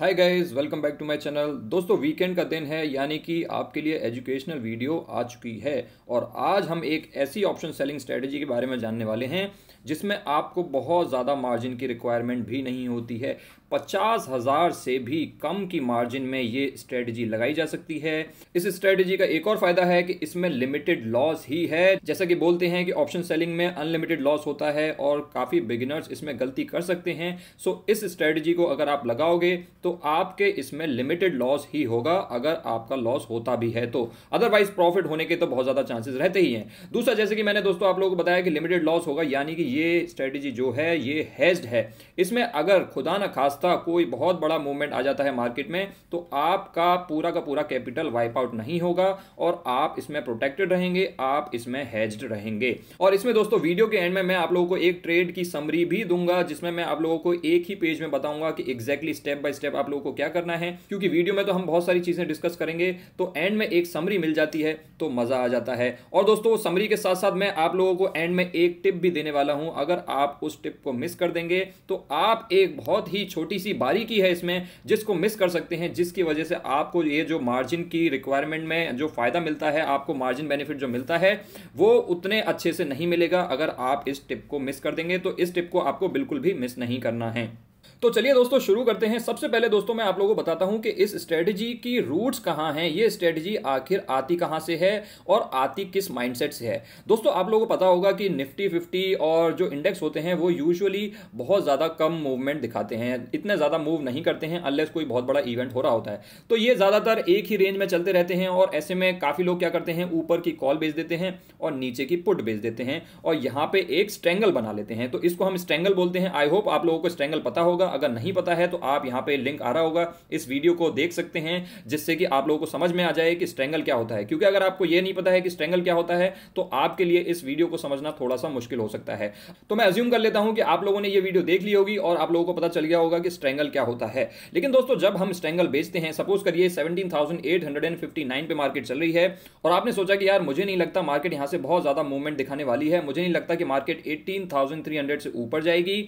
Hi guys welcome back to my channel दोस्तों weekend का दिन है, यानी कि आपके लिए एजुकेशनल वीडियो आ चुकी है। और आज हम एक ऐसी ऑप्शन सेलिंग स्ट्रेटजी के बारे में जानने वाले हैं, जिसमें आपको बहुत ज़्यादा मार्जिन की रिक्वायरमेंट भी नहीं होती है। पचास हज़ार से भी कम की मार्जिन में ये स्ट्रेटजी लगाई जा सकती है। इस स्ट्रेटजी का एक और फ़ायदा है कि इसमें लिमिटेड लॉस ही है। जैसा कि बोलते हैं कि ऑप्शन सेलिंग में अनलिमिटेड लॉस होता है और काफ़ी बिगिनर्स इसमें गलती कर सकते हैं। सो इस स्ट्रेटजी को अगर आप लगाओगे तो आपके इसमें लिमिटेड लॉस ही होगा, अगर आपका लॉस होता भी है तो। अदरवाइज़ प्रॉफिट होने के तो बहुत ज़्यादा चांसेस रहते ही हैं। दूसरा, जैसे कि मैंने दोस्तों आप लोगों को बताया कि लिमिटेड लॉस होगा, यानी कि ये स्ट्रेटजी जो है, ये हेज्ड है। इसमें अगर खुदा ना खास्ता कोई बहुत बड़ा मूवमेंट आ जाता है मार्केट में तो आपका पूरा का पूरा कैपिटल वाइप आउट नहीं होगा और आप इसमें प्रोटेक्टेड रहेंगे, आप इसमें हेज्ड रहेंगे। और इसमें दोस्तों वीडियो के एंड में मैं आप लोगों को एक ट्रेड की समरी भी दूँगा, जिसमें मैं आप लोगों को एक ही पेज में बताऊँगा कि एग्जैक्टली स्टेप बाय स्टेप आप लोगों को क्या करना है, क्योंकि वीडियो में तो हम बहुत सारी चीज़ें डिस्कस करेंगे तो एंड में एक समरी मिल जाती है तो मज़ा आ जाता है। और दोस्तों समरी के साथ साथ मैं आप लोगों को एंड में एक टिप भी देने वाला हूँ। अगर आप उस टिप को मिस कर देंगे तो आप एक बहुत ही छोटी सी बारीकी है इसमें, जिसको मिस कर सकते हैं, जिसकी वजह से आपको ये जो मार्जिन की रिक्वायरमेंट में जो फ़ायदा मिलता है, आपको मार्जिन बेनिफिट जो मिलता है, वो उतने अच्छे से नहीं मिलेगा। अगर आप इस टिप को मिस कर देंगे तो इस टिप को आपको बिल्कुल भी मिस नहीं करना है। तो चलिए दोस्तों, शुरू करते हैं। सबसे पहले दोस्तों, मैं आप लोगों को बताता हूँ कि इस स्ट्रेटजी की रूट्स कहाँ हैं। ये स्ट्रेटजी आखिर आती कहाँ से है और आती किस माइंडसेट से है। दोस्तों, आप लोगों को पता होगा कि निफ्टी, फिफ्टी और जो इंडेक्स होते हैं, वो यूजुअली बहुत ज़्यादा कम मूवमेंट दिखाते हैं। इतने ज़्यादा मूव नहीं करते हैं अनलेस कोई बहुत बड़ा इवेंट हो रहा होता है। तो ये ज़्यादातर एक ही रेंज में चलते रहते हैं और ऐसे में काफ़ी लोग क्या करते हैं, ऊपर की कॉल बेच देते हैं और नीचे की पुट बेच देते हैं और यहाँ पे एक स्ट्रेंगल बना लेते हैं। तो इसको हम स्ट्रेंगल बोलते हैं। आई होप आप लोगों को स्ट्रेंगल पता होगा। अगर नहीं पता है तो आप यहाँ पे लिंक आ रहा होगा। इस वीडियो को देख सकते हैं जिससे कि आप लोगों को समझ में आ जाए कि स्ट्रेंगल क्या होता है। क्योंकि अगर आपको यह नहीं पता है कि स्ट्रेंगल क्या होता है तो आपके लिए इस वीडियो को समझना थोड़ा सा मुश्किल हो सकता है। तो मैं अज्यूम कर लेता हूँ कि आप लोगों ने यह वीडियो देख ली होगी और आप लोगों को पता चल गया होगा कि स्ट्रेंगल क्या होता है। लेकिन दोस्तों जब हम स्ट्रेंगल बेचते हैं सपोज़ करिए सेवनटीन पे मार्केट चल रही है और आपने सोचा कि यार मुझे नहीं लगता मार्केट यहाँ से बहुत ज़्यादा मूवमेंट दिखाने वाली है मुझे नहीं लगता कि मार्केट 18,300 से ऊपर जाएगी।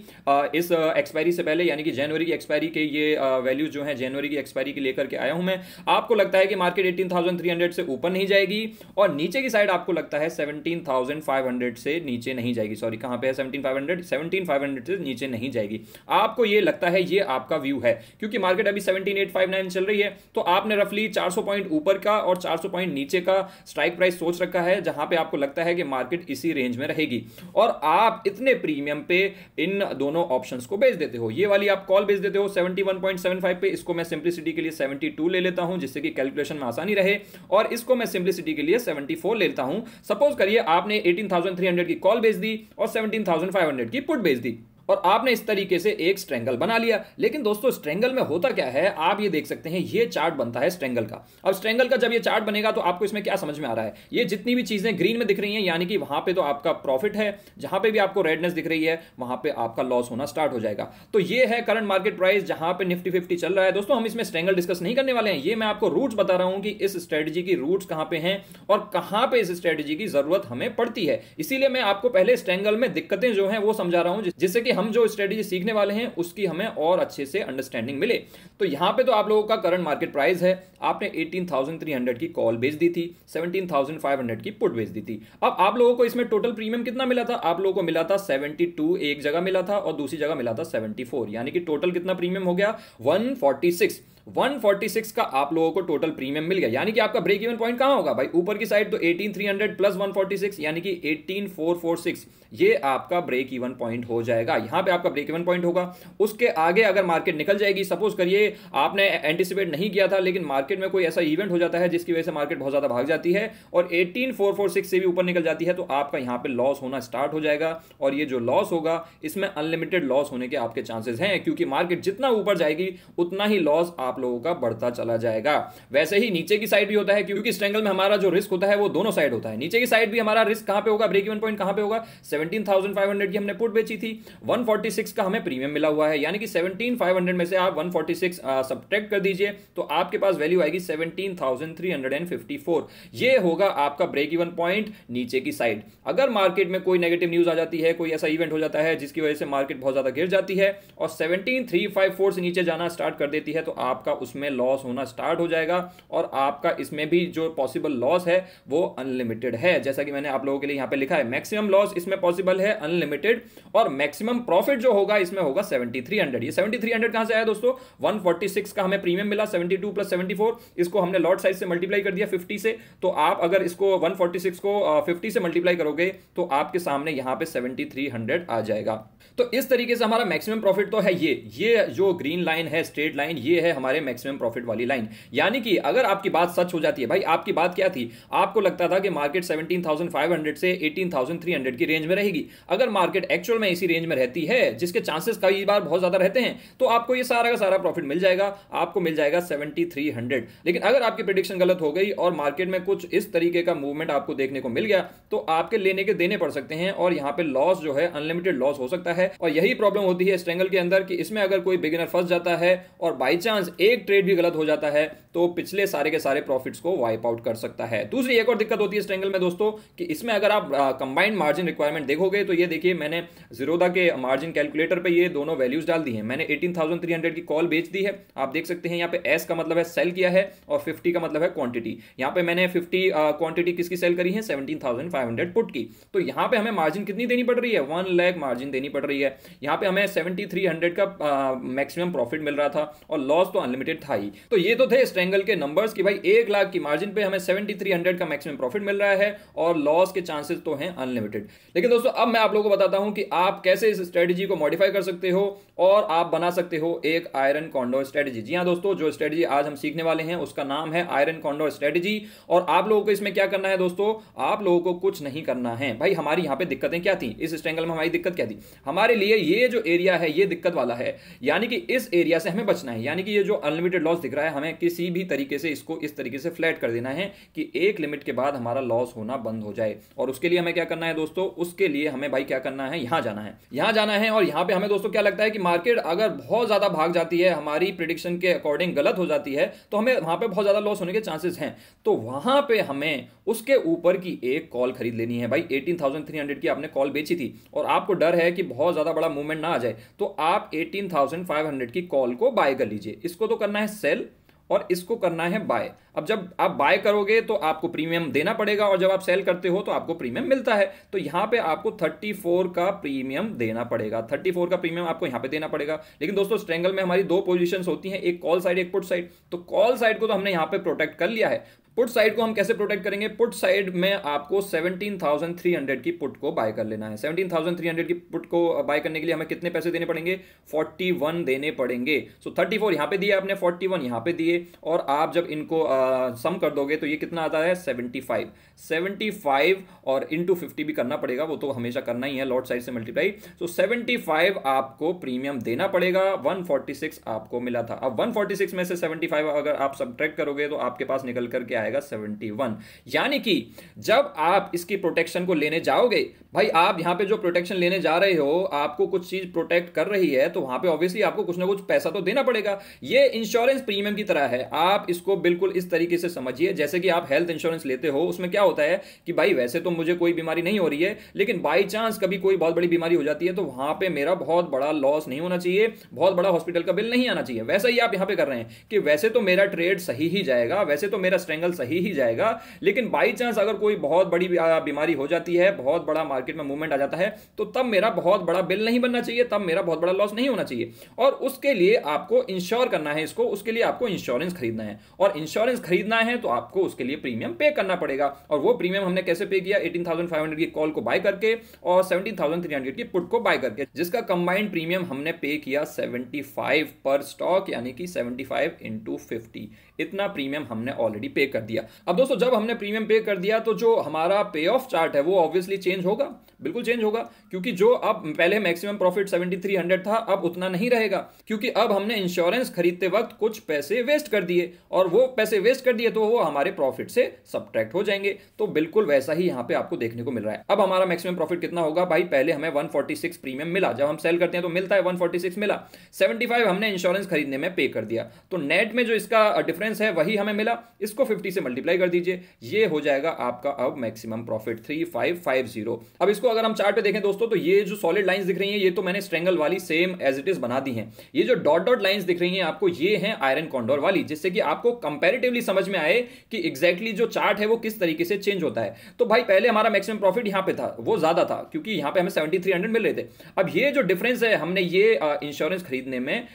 इस एक्सपायरी से पहले यानी कि जनवरी की एक्सपायरी के ये वैल्यूज़ जो है जनवरी की एक्सपायरी की लेकर के आया हूँ मैं। आपको लगता है कि मार्केट 18,300 से ऊपर नहीं जाएगी और नीचे की साइड आपको लगता है 17,500 से नीचे नहीं जाएगी। सॉरी कहाँ पे है 17,500 17,500 से नीचे नहीं जाएगी। आपको ये लगता है ये आपका व्यू है। क्योंकि मार्केट अभी 17,859 चल रही है तो आपने रफली 400 पॉइंट ऊपर का और 400 पॉइंट नीचे का स्ट्राइक प्राइस सोच रखा है जहाँ पे आपको लगता है कि मार्केट इसी रेंज में रहेगी। और आप इतने प्रीमियम पे इन दोनों ऑप्शंस को बेच देते हो। ये वाली आप कॉल भेज देते हो 71.75 पे इसको मैं सिंप्लिसिटी के लिए 72 ले लेता हूँ जिससे कि कैलकुलेशन में आसानी रहे और इसको मैं सिंप्लिसिटी के लिए 74 ले लेता हूँ। सपोज़ करिए आपने 18,300 की कॉल भेज दी और 17,500 की पुट भेज दी। और आपने इस तरीके से एक स्ट्रेंगल बना लिया। लेकिन दोस्तों स्ट्रेंगल में होता क्या है? आप ये देख सकते हैं, ये चार्ट बनता है स्ट्रेंगल का। अब स्ट्रेंगल का जब ये चार्ट बनेगा तो आपको इसमें क्या समझ में आ रहा है? ये जितनी भी चीज़ें ग्रीन में दिख रही हैं, यानी कि वहाँ पे तो आपका प्रॉफिट है, जहाँ पे भी आपको रेडनेस दिख रही है, वहाँ पे आपका लॉस होना स्टार्ट हो जाएगा। तो ये है करंट मार्केट प्राइस जहाँ पे निफ्टी फिफ्टी चल रहा है। दोस्तों, हम इसमें स्ट्रेंगल डिस्कस नहीं करने वाले हैं। ये मैं आपको रूट्स बता रहा हूँ कि इस स्ट्रेटजी की रूट्स कहाँ पे हैं और कहाँ पे इस स्ट्रेटजी की ज़रूरत हमें पड़ती है। इसीलिए मैं आपको पहले स्ट्रेंगल में दिक्कतें जो है, वो समझा रहा हूँ, जिससे कि जो स्ट्रेटेजी सीखने वाले हैं उसकी हमें और अच्छे से अंडरस्टैंडिंग मिले। तो यहाँ पे तो आप लोगों का करंट मार्केट प्राइस है। आपने 18,300 की कॉल बेच दी थी 17,500 की पुट बेच दी थी। अब आप लोगों को इसमें टोटल प्रीमियम कितना मिला था? आप लोगों को मिला था 72 एक जगह मिला था और दूसरी जगह मिला था 74 यानी कि टोटल कितना प्रीमियम हो गया? 146 146 का आप लोगों को टोटल प्रीमियम मिल गया। यानी कि आपका ब्रेक इवन पॉइंट कहाँ होगा भाई? ऊपर की साइड तो 18300 प्लस 146 यानी कि 18446 ये आपका ब्रेक इवन पॉइंट हो जाएगा। यहाँ पे आपका ब्रेक इवन पॉइंट होगा। उसके आगे अगर मार्केट निकल जाएगी सपोज़ करिए आपने एंटिसिपेट नहीं किया था, लेकिन मार्केट में कोई ऐसा इवेंट हो जाता है जिसकी वजह से मार्केट बहुत ज़्यादा भाग जाती है और एटीन से भी ऊपर निकल जाती है तो आपका यहाँ पर लॉस होना स्टार्ट हो जाएगा। और ये जो लॉस होगा, इसमें अनलिमिटेड लॉस होने के आपके चांसेस हैं, क्योंकि मार्केट जितना ऊपर जाएगी, उतना ही लॉस आप आप लोगों का बढ़ता चला जाएगा। वैसे ही नीचे की साइड भी होता है क्योंकि स्ट्रेंगल में हमारा जो रिस्क होता है वो दोनों साइड होता है। नीचे की साइड भी हमारा रिस्क कहाँ पे होगा? ब्रेक इवन पॉइंट कहाँ पे होगा? 17,500 की हमने पुट बेची थी। 146 का हमें प्रीमियम मिला हुआ है। यानी कि 17,500 में से आप 146 सब्ट्रैक्ट कर दीजिए तो आपके पास वैल्यू आएगी 17,354 ये होगा आपका ब्रेक इवन पॉइंट नीचे की साइड अगर मार्केट में कोई नेगेटिव न्यूज़ आ जाती है कोई ऐसा इवेंट हो जाता है जिसकी वजह से मार्केट बहुत ज़्यादा गिर जाती है और 17,354 से नीचे जाना स्टार्ट कर देती है तो आपका उसमें लॉस होना स्टार्ट हो जाएगा और आपका इसमें भी जो पॉसिबल लॉस है, वो अनलिमिटेड है। जैसा कि मैंने आप लोगों के लिए यहाँ पे लिखा है मैक्सिमम लॉस इसमें पॉसिबल है अनलिमिटेड और मैक्सिमम प्रॉफिट जो होगा, इसमें होगा 7300 ये 7300 कहाँ से आया दोस्तों? 146 का हमें प्रीमियम मिला 72 प्लस 74 इसको हमने लॉट साइज़ से मल्टीप्लाई कर दिया 50 से। तो आप अगर इसको 146 को 50 से मल्टीप्लाई करोगे तो आपके सामने यहाँ पे 7300 आ जाएगा। तो इस तरीके से हमारा मैक्सिमम प्रॉफिट तो है ये। ये जो ग्रीन लाइन है स्ट्रेट लाइन ये है हमारे मैक्सिमम प्रॉफिट वाली लाइन यानी कि अगर आपकी बात सच हो जाती है भाई आपकी बात क्या थी? आपको लगता था कि मार्केट 17,500 से 18,300 की रेंज में रहेगी। अगर मार्केट एक्चुअल में इसी रेंज में रहती है जिसके चांसेस कई बार बहुत ज़्यादा रहते हैं तो आपको ये सारा का सारा प्रॉफिट मिल जाएगा। आपको मिल जाएगा 7,300 लेकिन अगर आपकी प्रिडिक्शन गलत हो गई और मार्केट में कुछ इस तरीके का मूवमेंट आपको देखने को मिल गया तो आपके लेने के देने पड़ सकते हैं और यहाँ पर लॉस जो है अनलिमिटेड लॉस हो सकता है। और यही प्रॉब्लम होती है स्ट्रेंगल के अंदर कि इसमें अगर कोई बिगिनर फंस जाता है और बाई चांस एक ट्रेड भी गलत हो जाता है तो पिछले सारे के सारे प्रॉफिट्स को वाइप आउट कर सकता है। दूसरी एक और दिक्कत होती है स्ट्रेंगल में दोस्तों कि इसमें अगर आप कंबाइंड मार्जिन रिक्वायरमेंट देखोगे तो ये देखिए मैंने जीरोदा के मार्जिन कैलकुलेटर पे ये दोनों वैल्यूज़ डाल दी हैं। मैंने 18,300 की कॉल बेच दी है। आप देख सकते हैं यहाँ पे एस का मतलब है सेल किया है और 50 का मतलब है क्वांटिटी यहाँ पे मैंने 50 क्वांटिटी किसकी सेल करी है? 17,500 पुट की। तो यहाँ पे हमें मार्जिन कितनी देनी पड़ रही है? वन लैख मार्जिन देनी पड़ रही है। यहाँ पे हमें 7300 का मैक्सिमम प्रॉफिट मिल रहा था और लॉस तो अनलिमिटेड था ही। तो ये तो थे स्ट्रेंगल के नंबर्स कि भाई एक लाख की मार्जिन पे हमें 7300 का मैक्सिमम प्रॉफिट मिल रहा है और लॉस के चांसेस तो हैं अनलिमिटेड लेकिन दोस्तों, अब मैं आप लोगों को बताता हूँ कि आप कैसे इस स्ट्रेटेजी को मॉडिफाई कर सकते हो और आप बना सकते हो एक आयरन कॉन्डोर स्ट्रेटेजी जी हाँ दोस्तों, जो स्ट्रेटेजी आज हम सीखने वाले हैं, उसका नाम है आयरन कॉन्डोर स्ट्रेटेजी और आप लोगों को इसमें क्या करना है दोस्तों? आप लोगों को कुछ नहीं करना है। भाई हमारी यहाँ पे दिक्कतें क्या थी? इस स्ट्रेंगल में हमारी दिक्कत क्या थी? हमारे लिए ये जो एरिया है, ये दिक्कत वाला है। यानी कि इस एरिया से हमें बचना है। यानी कि ये जो अनलिमिटेड लॉस दिख रहा है हमें किसी भी तरीके से इसको इस तरीके से फ्लैट कर देना है कि एक लिमिट के बाद हमारा लॉस होना बंद हो जाए। और उसके लिए हमें क्या करना है दोस्तों? उसके लिए हमें भाई क्या करना है? यहाँ जाना है। यहाँ जाना है और यहाँ पे हमें दोस्तों क्या लगता है कि मार्केट अगर बहुत ज़्यादा भाग जाती है हमारी प्रिडिक्शन के अकॉर्डिंग गलत हो जाती है तो हमें वहाँ पे बहुत ज़्यादा लॉस होने के चांसेस हैं। तो वहाँ पे हमें उसके ऊपर की एक कॉल खरीद लेनी है। भाई 18,300 की आपने कॉल बेची थी और आपको डर है कि बहुत ज़्यादा बड़ा मूवमेंट ना आ जाए तो आप 18,500 की कॉल को बाय कर लीजिए। इसको तो करना है सेल। और इसको करना है बाय अब जब आप बाय करोगे तो आपको प्रीमियम देना पड़ेगा और जब आप सेल करते हो तो आपको प्रीमियम मिलता है। तो यहाँ पे आपको 34 का प्रीमियम देना पड़ेगा। 34 का प्रीमियम आपको यहाँ पे देना पड़ेगा। लेकिन दोस्तों स्ट्रेंगल में हमारी दो पोजीशंस होती हैं। एक कॉल साइड एक पुट साइड तो कॉल साइड को तो हमने यहाँ पे प्रोटेक्ट कर लिया है। पुट साइड को हम कैसे प्रोटेक्ट करेंगे? पुट साइड में आपको 17,300 की पुट को बाय कर लेना है। 17,300 की पुट को बाय करने के लिए हमें कितने पैसे देने पड़ेंगे? 41 देने पड़ेंगे। सो so, 34 फोर यहाँ पे दिए आपने 41 वन यहाँ पे दिए। और आप जब इनको आ, सम कर दोगे तो ये कितना आता है? 75 75 और इंटू फिफ्टी भी करना पड़ेगा वो तो हमेशा करना ही है लॉट साइड से मल्टीप्लाई तो 75 आपको प्रीमियम देना पड़ेगा 146 आपको मिला था। अब 146 में से 75 अगर आप सब करोगे तो आपके पास निकल करके आएगा 71 यानी कि जब आप इसकी प्रोटेक्शन को लेने जाओगे भाई आप यहाँ पे जो प्रोटेक्शन लेने जा रहे हो आपको कुछ चीज़ प्रोटेक्ट कर रही है तो वहाँ पे ऑब्वियसली आपको कुछ ना कुछ पैसा तो देना पड़ेगा। ये इंश्योरेंस प्रीमियम की तरह है। आप इसको बिल्कुल इस तरीके से समझिए, जैसे कि आप हेल्थ इंश्योरेंस लेते हो, उसमें क्या होता है कि भाई वैसे तो मुझे कोई बीमारी नहीं हो रही है, लेकिन बाई चांस कभी कोई बहुत बड़ी बीमारी हो जाती है तो वहाँ पे मेरा बहुत बड़ा लॉस नहीं होना चाहिए, बहुत बड़ा हॉस्पिटल का बिल नहीं आना चाहिए। वैसा ही आप यहाँ पे कर रहे हैं कि वैसे तो मेरा ट्रेड सही ही जाएगा, वैसे तो मेरा स्ट्रेंगल सही ही जाएगा, लेकिन बाई चांस अगर कोई बहुत बड़ी बीमारी हो जाती है, बहुत बड़ा मार्केट में मूवमेंट आ जाता है तो तब मेरा बहुत बड़ा बिल नहीं बनना चाहिए, तब मेरा बहुत बड़ा लॉस नहीं होना चाहिए। और उसके लिए आपको इंश्योर करना है इसको, उसके लिए आपको इंश्योरेंस खरीदना है। और इंश्योरेंस खरीदना है तो आपको उसके लिए प्रीमियम पे करना पड़ेगा। और वो प्रीमियम हमने कैसे पे किया? 18,500 की कॉल को बाय करके और 17,300 की पुट को बाय करके जिसका कंबाइंड प्रीमियम हमने पे किया 75 पर स्टॉक यानी कि 75 इंटू फिफ्टी इतना प्रीमियम हमने ऑलरेडी पे कर दिया। अब दोस्तों, जब हमने प्रीमियम पे कर दिया तो जो हमारा पे ऑफ़ चार्ट है, वो ऑब्वियसली चेंज होगा। बिल्कुल चेंज होगा, क्योंकि जो अब पहले मैक्सिमम प्रॉफिट 7300 था, अब उतना नहीं रहेगा। क्योंकि अब हमने इंश्योरेंस खरीदते वक्त कुछ पैसे वेस्ट कर दिए, और वो पैसे वेस्ट कर दिए तो वो हमारे प्रॉफिट से सब्ट्रैक्ट हो जाएँगे। तो बिल्कुल वैसा ही यहाँ पे आपको देखने को मिल रहा है। अब हमारा मैक्सिमम प्रॉफिट कितना होगा? भाई, पहले हमें 146 प्रीमियम मिला। जब हम सेल करते हैं तो मिलता है 146 मिला। 75 हमने इंश्योरेंस खरीदने में पे कर दिया। तो नेट में जो इसका डिफरेंस है, वही हमें मिला। इसको 50 से मल्टीप्लाई कर दीजिए। ये हो जाएगा आपका अब मैक्सिमम प्रॉफिट 3550 अब इसको अगर हम चार्ट पे देखें दोस्तों तो ये जो सॉलिड लाइंस दिख रही हैं, ये तो मैंने स्ट्रेंगल वाली सेम एज इट इज़ बना दी हैं। ये जो डॉट डॉट लाइंस दिख रही हैं, आपको ये हैं आयरन कॉन्डोर वाली, जिससे कि आपको कंपैरेटिवली समझ में आए कि एग्जैक्टली जो चार्ट है वो किस तरीके से चेंज होता है। तो भाई, पहले हमारा मैक्सिमम प्रॉफिट यहाँ पे था, वो ज़्यादा था, क्योंकि यहाँ पे हमें 7300 मिल रहे थे। अब ये जो डिफरेंस है, हमने ये इंश्योरेंस खरीदने में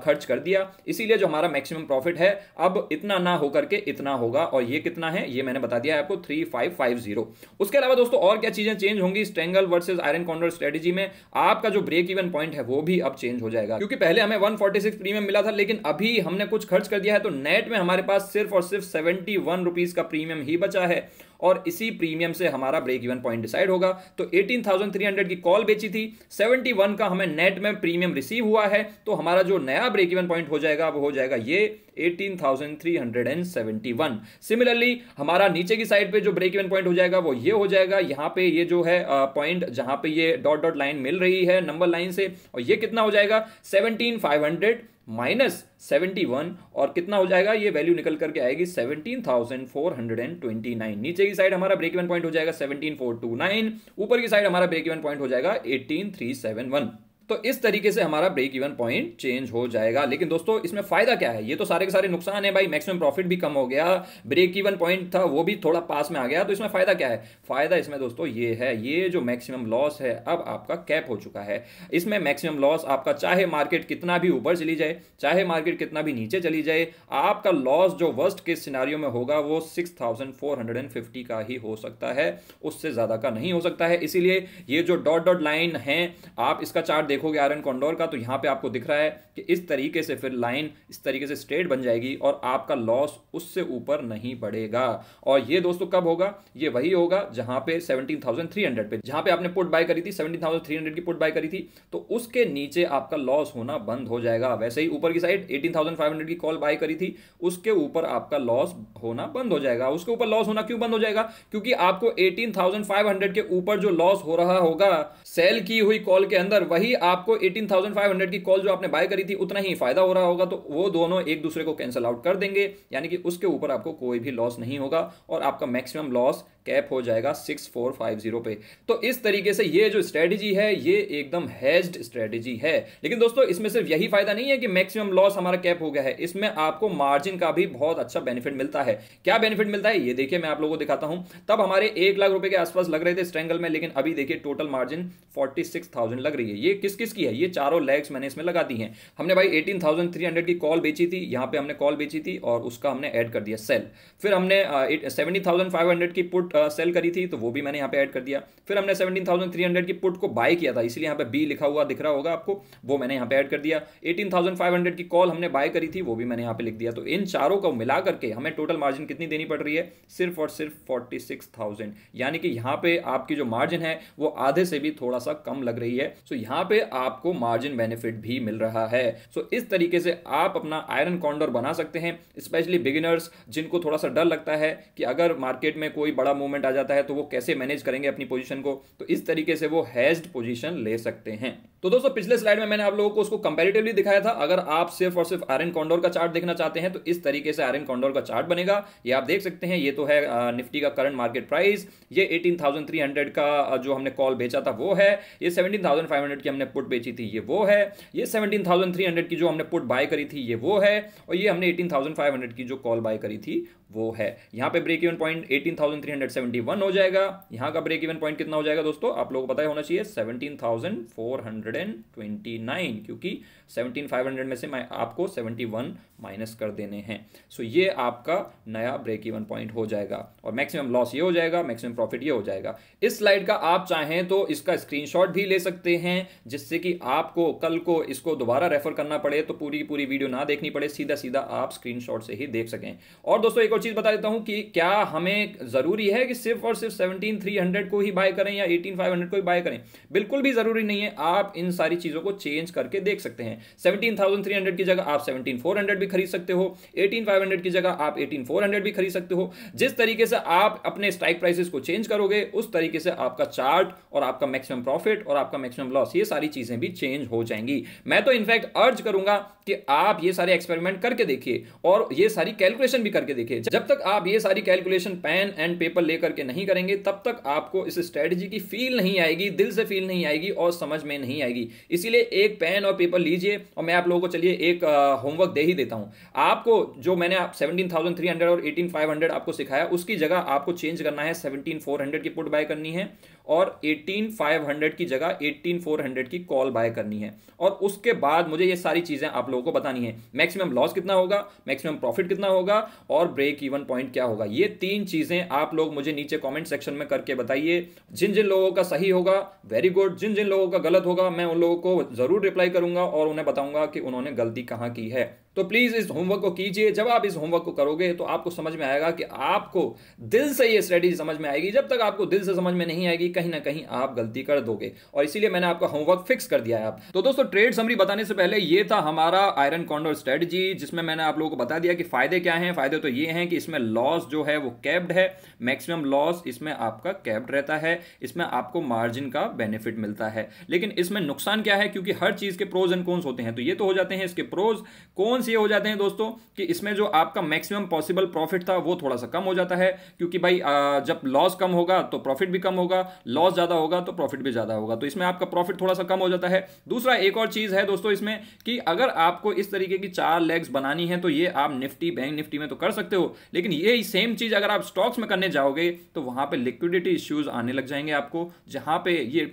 खर्च कर दिया। इसीलिए जो हमारा मैक्सिमम प्रॉफिट है, अब इतना ना होकर के इतना होगा और ये कितना है, ये मैंने बता दिया आपको थ्री फाइव फाइव ज़ीरो उसके अलावा दोस्तों, और क्या चीज़ें चेंज होंगी strangle versus iron condor strategy में, आपका जो ब्रेक इवन पॉइंट है, वो भी अब चेंज हो जाएगा। क्योंकि पहले हमें 146 प्रीमियम मिला था, लेकिन अभी हमने कुछ खर्च कर दिया है तो नेट में हमारे पास सिर्फ़ और सिर्फ़ सेवेंटी का प्रीमियम ही बचा है। और इसी प्रीमियम से हमारा ब्रेक इवन पॉइंट डिसाइड होगा। तो 18,300 की कॉल बेची थी 71 का हमें नेट में प्रीमियम रिसीव हुआ है तो हमारा जो नया ब्रेक इवन पॉइंट हो जाएगा वो हो जाएगा ये 18,371 सिमिलरली हमारा नीचे की साइड पे जो ब्रेक इवन पॉइंट हो जाएगा वो ये हो जाएगा। यहाँ पे ये जो है पॉइंट जहाँ पे ये डॉट डॉट लाइन मिल रही है नंबर लाइन से और ये कितना हो जाएगा? 17,500 माइनस सेवेंटी वन और कितना हो जाएगा? ये वैल्यू निकल करके आएगी seventeen thousand four hundred and twenty nine. नीचे की साइड हमारा ब्रेक इवन पॉइंट हो जाएगा सेवनटीन फोर टू नाइन। ऊपर की साइड हमारा ब्रेक इवन पॉइंट हो जाएगा एटीन थ्री सेवन वन। तो इस तरीके से हमारा ब्रेक इवन पॉइंट चेंज हो जाएगा। लेकिन दोस्तों, इसमें फ़ायदा क्या है? ये तो सारे के सारे नुकसान है भाई। मैक्सिमम प्रॉफिट भी कम हो गया। ब्रेक इवन पॉइंट था, वो भी थोड़ा पास में आ गया। तो इसमें फ़ायदा क्या है? फ़ायदा इसमें दोस्तों ये है, ये जो मैक्सिमम लॉस है, अब आपका कैप हो चुका है। इसमें मैक्सिमम लॉस आपका चाहे मार्केट कितना भी ऊपर चली जाए, चाहे मार्केट कितना भी नीचे चली जाए, आपका लॉस जो वर्स्ट के सिनारियों में होगा, वो सिक्स का ही हो सकता है। उससे ज़्यादा का नहीं हो सकता है। इसीलिए ये जो डॉट डॉट लाइन है, आप इसका चार्ट देखोगे आयरन कॉन्डोर का तो यहाँ पे आपको दिख रहा है कि इस तरीके से फिर लाइन इस तरीके से स्ट्रेट बन जाएगी और आपका लॉस उससे ऊपर नहीं बढ़ेगा। और ये दोस्तों कब होगा? ये वही होगा जहाँ पे 17,300 पे जहाँ पे आपने पुट बाय करी थी 17,300 की पुट बाय करी थी तो उसके नीचे आपका लॉस होना बंद हो जाएगा। वैसे ही ऊपर की साइड 18,500 की कॉल बाय करी थी उसके ऊपर आपका लॉस होना बंद हो जाएगा। उसके ऊपर लॉस होना क्यों बंद हो जाएगा? क्योंकि आपको 18,500 के ऊपर जो लॉस हो रहा होगा सेल की हुई कॉल के अंदर वही आपको 18,500 की कॉल जो आपने बाय करी थी उतना ही फ़ायदा हो रहा होगा तो वो दोनों एक दूसरे को कैंसिल आउट कर देंगे यानी कि उसके ऊपर आपको कोई भी लॉस नहीं होगा और आपका मैक्सिमम लॉस कैप हो जाएगा सिक्स फोर फाइव ज़ीरो पे। तो इस तरीके से ये जो स्ट्रेटेजी है, ये एकदम हेज्ड स्ट्रेटेजी है। लेकिन दोस्तों, इसमें सिर्फ़ यही फ़ायदा नहीं है कि मैक्सिमम लॉस हमारा कैप हो गया है। इसमें आपको मार्जिन का भी बहुत अच्छा बेनिफिट मिलता है। क्या बेनिफिट मिलता है? ये देखिए, मैं आप लोगों को दिखाता हूँ। तब हमारे एक लाख रुपए के आसपास लग रहे थे स्ट्रेंगल में, लेकिन अभी देखिए टोटल मार्जिन फोर्टी लग रही है। ये किस किस की है? ये चारों लेग्स मैंने इसमें लगा दी है। हमने भाई एटीन की कॉल बेची थी। यहाँ पर हमने कॉल बेची थी और उसका हमने एड कर दिया सेल फिर हमने सेवेंटी की पुट सेल करी थी तो वो भी मैंने यहाँ पे ऐड कर दिया। फिर हमने 17,300 की पुट को बाय किया था इसलिए यहाँ पे बी लिखा हुआ दिख रहा होगा आपको वो मैंने यहाँ पे ऐड कर दिया। 18,500 की कॉल हमने बाय करी थी वो भी मैंने यहाँ पे लिख दिया। तो इन चारों को मिला करके हमें टोटल मार्जिन कितनी देनी पड़ रही है? सिर्फ़ और सिर्फ़ फोर्टी यानी कि यहाँ पे आपकी जो मार्जिन है वो आधे से भी थोड़ा सा कम लग रही है। सो यहाँ पे आपको मार्जिन बेनिफिट भी मिल रहा है। सो इस तरीके से आप अपना आयरन कॉन्डर बना सकते हैं स्पेशली बिगिनर्स जिनको थोड़ा सा डर लगता है कि अगर मार्केट में कोई बड़ा मूवमेंट आ जाता है तो वो कैसे मैनेज करेंगे अपनी पोजीशन को? तो इस तरीके से वो हैज्ड पोजीशन ले सकते हैं। तो दोस्तों पिछले स्लाइड में मैंने आप लोगों को उसको कंपैरेटिवली दिखाया था। अगर आप सिर्फ़ और सिर्फ़ आयरन कॉन्डोर का चार्ट देखना चाहते हैं तो इस तरीके से आयरन कॉन्डोर का चार्ट बनेगा। ये आप देख सकते हैं ये तो है निफ्टी का करंट मार्केट प्राइस ये 18,300 का जो हमने कॉल बेचा था वो है। ये 17,500 की हमने पुट बेची थी ये वो है। ये 17,300 की जो हमने पुट बाय करी थी ये वो है। और ये हमने 18,500 की जो कॉल बाय करी थी वो है। यहाँ पे ब्रेक इवन पॉइंट 18,371 हो जाएगा। यहाँ का ब्रेक इवन पॉइंट कितना हो जाएगा दोस्तों? आप लोगों को पता होना चाहिए 17,429 क्योंकि सेवनटीन फाइव हंड्रेड में से आपको सेवेंटी वन माइनस कर देने हैं। सो ये आपका नया ब्रेक इवन पॉइंट हो जाएगा और मैक्सिमम लॉस ये हो जाएगा मैक्सिमम प्रॉफिट ये हो जाएगा। इस स्लाइड का आप चाहें तो इसका स्क्रीनशॉट भी ले सकते हैं जिससे कि आपको कल को इसको दोबारा रेफर करना पड़े तो पूरी पूरी वीडियो ना देखनी पड़े। सीधा सीधा आप स्क्रीनशॉट से ही देख सकें। और दोस्तों एक और चीज़ बता देता हूँ कि क्या हमें ज़रूरी है कि सिर्फ़ और सिर्फ़ सेवनटीन थ्री हंड्रेड को ही बाय करें या एटीन फाइव हंड्रेड को ही बाय करें? बिल्कुल भी ज़रूरी नहीं है, आप इन सारी चीज़ों को चेंज करके देख सकते हैं। सेवनटीन थाउज़ेंड थ्री हंड्रेड की जगह आप सेवनटीन फोर हंड्रेड भी खरीद सकते हो, एटीन फाइव हंड्रेड की जगह आप एटीन फोर हंड्रेड भी खरीद सकते हो। जिस तरीके से आप अपने स्ट्राइक प्राइसेस को चेंज करोगे, उस तरीके से आपका चार्ट और आपका मैक्सिमम प्रॉफिट और आपका मैक्सिमम लॉस, ये सारी चीज़ें भी चेंज हो जाएँगी। मैं तो इनफैक्ट अर्ज़ करूँगा कि आप ये सारे एक्सपेरिमेंट करके देखिए और ये सारी कैलकुलेशन भी करके देखिए। जब तक आप ये सारी कैलकुलेशन पेन एंड पेपर लेकर के नहीं करेंगे, तब तक आपको इस स्ट्रेटजी की फील नहीं आएगी, दिल से फील नहीं आएगी और समझ में नहीं आएगी। इसीलिए एक पेन और पेपर लीजिए और मैं आप लोगों को चलिए एक होमवर्क दे ही देता हूँ। आपको जो मैंने आप सेवनटीन थाउज़ेंड थ्री हंड्रेड और एटीन फाइव हंड्रेड आपको सिखाया, उसकी जगह आपको चेंज करना है। सेवनटीन फोर हंड्रेड की पुट बाय करनी है और 18500 की जगह 18400 की कॉल बाय करनी है। और उसके बाद मुझे ये सारी चीज़ें आप लोगों को बतानी है। मैक्सिमम लॉस कितना होगा मैक्सिमम प्रॉफिट कितना होगा और ब्रेक इवन पॉइंट क्या होगा? ये तीन चीज़ें आप लोग मुझे नीचे कमेंट सेक्शन में करके बताइए। जिन जिन लोगों का सही होगा वेरी गुड जिन जिन लोगों का गलत होगा, मैं उन लोगों को ज़रूर रिप्लाई करूँगा और उन्हें बताऊँगा कि उन्होंने गलती कहाँ की है। तो प्लीज़ इस होमवर्क को कीजिए। जब आप इस होमवर्क को करोगे तो आपको समझ में आएगा कि आपको दिल से ये स्ट्रेटेजी समझ में आएगी। जब तक आपको दिल से समझ में नहीं आएगी, कहीं ना कहीं आप गलती कर दोगे। और इसीलिए मैंने आपका होमवर्क फिक्स कर दिया है आप तो दोस्तों ट्रेड समरी बताने से पहले ये था हमारा आयरन कॉन्डोर स्ट्रेटजी जिसमें मैंने आप लोगों को बता दिया कि फ़ायदे क्या हैं। फ़ायदे तो ये हैं कि इसमें लॉस जो है, वो कैप्ड है। मैक्सिमम लॉस इसमें आपका कैप्ड रहता है। इसमें आपको मार्जिन का बेनिफिट मिलता है। लेकिन इसमें नुकसान क्या है? क्योंकि हर चीज़ के प्रोज एंड कौन होते हैं। तो ये तो हो जाते हैं इसके प्रोज कौन से हो जाते हैं दोस्तों कि इसमें जो आपका मैक्सिमम पॉसिबल प्रॉफिट था, वो थोड़ा सा कम हो जाता है। क्योंकि भाई जब लॉस कम होगा तो प्रॉफिट भी कम होगा लॉस ज़्यादा होगा तो प्रॉफिट भी ज़्यादा होगा। तो इसमें आपका प्रॉफिट थोड़ा सा कम हो जाता है। दूसरा एक और चीज़ है दोस्तों इसमें कि अगर आपको इस तरीके की चार लेग्स बनानी है तो ये आप निफ्टी, बैंक निफ्टी में तो कर सकते हो। लेकिन ये सेम चीज़ अगर आप स्टॉक्स में करने जाओगे तो वहाँ पर लिक्विडिटी इश्यूज़ आने लग जाएँगे आपको, जहाँ पे ये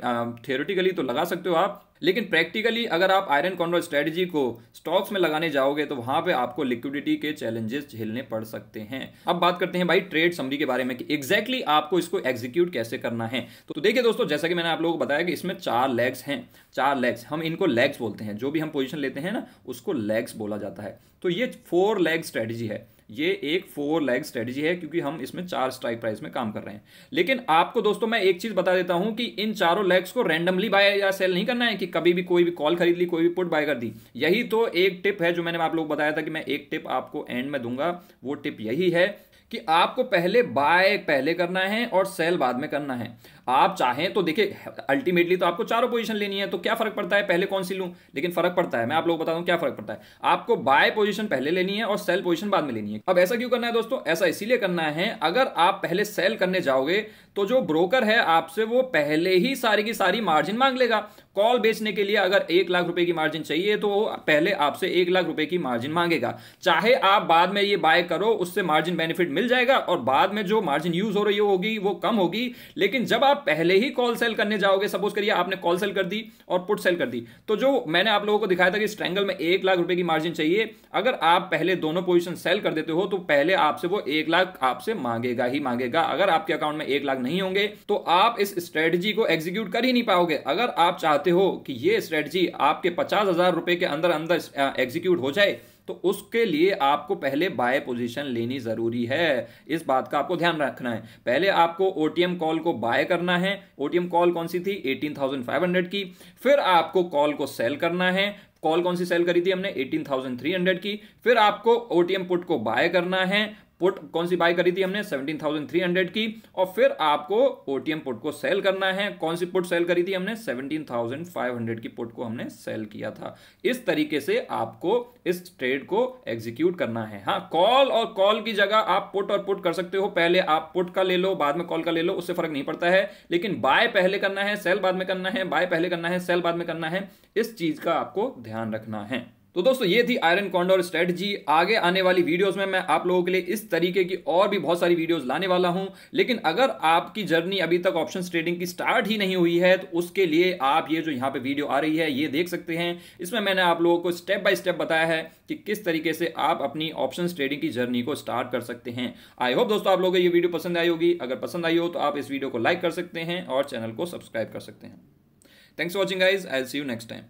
थियोरिटिकली तो लगा सकते हो आप। लेकिन प्रैक्टिकली अगर आप आयरन कॉन्ट्रोल स्ट्रेटजी को स्टॉक्स में लगाने जाओगे तो वहाँ पे आपको लिक्विडिटी के चैलेंजेस झेलने पड़ सकते हैं। अब बात करते हैं भाई ट्रेड समरी के बारे में कि एग्जैक्टली exactly आपको इसको एग्जीक्यूट कैसे करना है। तो देखिए दोस्तों, जैसा कि मैंने आप लोगों को बताया कि इसमें चार लेग्स हैं। चार लेग्स हम इनको लेग्स बोलते हैं। जो भी हम पोजिशन लेते हैं ना, उसको लेग्स बोला जाता है। तो ये फोर लेग स्ट्रेटजी है। ये एक फोर लेग स्ट्रेटजी है, क्योंकि हम इसमें चार स्ट्राइक प्राइस में काम कर रहे हैं। लेकिन आपको दोस्तों, मैं एक चीज़ बता देता हूँ कि इन चारों लेग्स को रैंडमली बाय या सेल नहीं करना है कि कभी भी कोई भी कॉल खरीद ली, कोई भी पुट बाय कर दी। यही तो एक टिप है जो मैंने आप लोग बताया था कि मैं एक टिप आपको एंड में दूँगा। वो टिप यही है कि आपको पहले बाय पहले करना है और सेल बाद में करना है। आप चाहें तो देखिए अल्टीमेटली तो आपको चारों पोजीशन लेनी है तो क्या फ़र्क पड़ता है? पहले कौन सी लूँ? लेकिन फ़र्क पड़ता है। मैं आप लोग बता दूँ क्या फ़र्क पड़ता है। आपको बाय पोजीशन पहले लेनी है और सेल पोजीशन बाद में लेनी है। अब ऐसा क्यों करना है दोस्तों? ऐसा इसीलिए करना है, अगर आप पहले सेल करने जाओगे तो जो ब्रोकर है आपसे, वो पहले ही सारी की सारी मार्जिन मांग लेगा। कॉल बेचने के लिए अगर एक लाख रुपए की मार्जिन चाहिए तो वो पहले आपसे एक लाख रुपए की मार्जिन मांगेगा। चाहे आप बाद में ये बाय करो, उससे मार्जिन बेनिफिट मिल जाएगा और बाद में जो मार्जिन यूज़ हो रही होगी, वो कम होगी। लेकिन जब आप पहले ही कॉल सेल करने जाओगे सपोज़ करिए आपने कॉल सेल कर दी और पुट सेल कर दी। तो जो मैंने आप लोगों को दिखाया था कि स्ट्रैंगल में एक लाख रुपए की मार्जिन चाहिए, अगर आप पहले दोनों पोजिशन सेल कर देते हो तो पहले आपसे वो एक लाख आपसे मांगेगा ही मांगेगा। अगर आपके अकाउंट में एक लाख नहीं होंगे तो आप इस स्ट्रेटजी को एग्जीक्यूट कर ही नहीं पाओगे। अगर आप चाहते हो कि ये स्ट्रेटजी आपके पचास हज़ार रुपए के अंदर अंदर एग्जीक्यूट हो जाए तो उसके लिए आपको पहले बाय पोजीशन लेनी ज़रूरी है। इस बात का आपको ध्यान रखना है। पहले आपको ओटीएम कॉल को बाय करना है। ओटीएम कॉल कौन सी थी? 18,500 की। फिर आपको कॉल को सेल करना है। कॉल कौन सी सेल करी थी हमने? 18,300 की। फिर आपको ओटीएम पुट को बाय करना है। पुट कौन सी बाय करी थी हमने? 17,300 की। और फिर आपको ओटीएम पुट को सेल करना है। कौन सी पुट सेल करी थी हमने? 17,500 की पुट को हमने सेल किया था। इस तरीके से आपको इस ट्रेड को एग्जीक्यूट करना है। हाँ कॉल और कॉल की जगह आप पुट और पुट कर सकते हो। पहले आप पुट का ले लो बाद में कॉल का ले लो उससे फ़र्क नहीं पड़ता है। लेकिन बाय पहले करना है सेल बाद में करना है बाय पहले करना है सेल बाद में करना है। इस चीज़ का आपको ध्यान रखना है। तो दोस्तों, ये थी आयरन कॉन्डोर स्ट्रेटजी आगे आने वाली वीडियोस में मैं आप लोगों के लिए इस तरीके की और भी बहुत सारी वीडियोस लाने वाला हूँ। लेकिन अगर आपकी जर्नी अभी तक ऑप्शन ट्रेडिंग की स्टार्ट ही नहीं हुई है तो उसके लिए आप ये जो यहाँ पे वीडियो आ रही है, ये देख सकते हैं। इसमें मैंने आप लोगों को स्टेप बाय स्टेप बताया है कि किस तरीके से आप अपनी ऑप्शन ट्रेडिंग की जर्नी को स्टार्ट कर सकते हैं। आई होप दोस्तों आप लोगों को ये वीडियो पसंद आई होगी। अगर पसंद आई हो तो आप इस वीडियो को लाइक कर सकते हैं और चैनल को सब्सक्राइब कर सकते हैं। Thanks for watching guys I see you next time